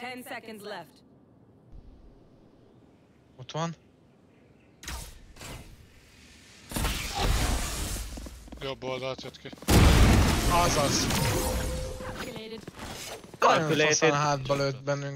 Ten seconds left. Ott van. Jobb oldalt jött ki. Azaz. Calculated. Nagyon Calculated. faszán hátba lőtt bennünk.